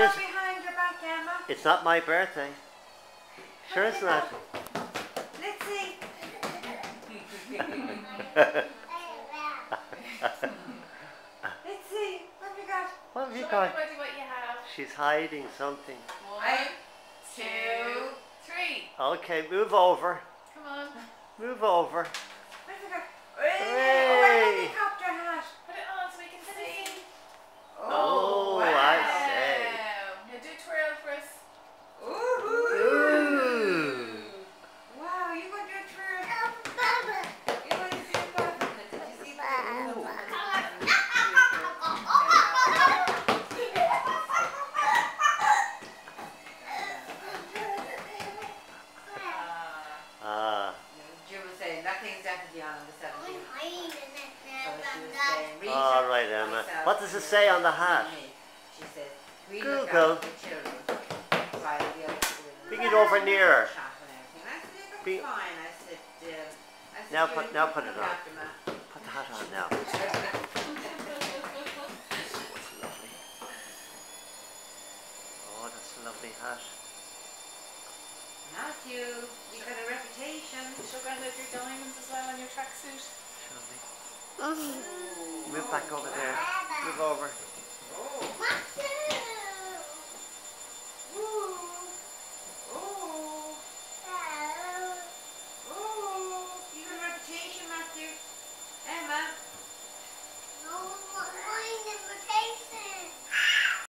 Yes. behind your back, Emma. It's not my birthday. Sure it's not. Let's see. Let's see. What have you got? what have you Show got? everybody what you have. She's hiding something. One, I- two, three. Okay, move over. Come on. Move over. What have you got? Hey, Hooray. oh, a helicopter hat. Put it on so we can see. Oh, I Wow. say. Now do twirl for us. Ooh. Ooh. Wow, you going to do a twirl? You going to do a twirl? Did you see that? Ah. Ah. Jim was saying nothing's definitely on the 17th. So she was saying, read All it right, Emma. What does it say on the hat? She says, we Google. out children the Bring it over nearer. shop and. I said, it looks Bring- fine. I said, I said, Now put- now put it on. Put the hat on now. Oh, it's lovely. Oh, that's a lovely hat. Matthew, you got a vacation. She'll go and look your diamonds as well on your tracksuit. Shall. Move back over there. Move over. Emma. No, my invitation.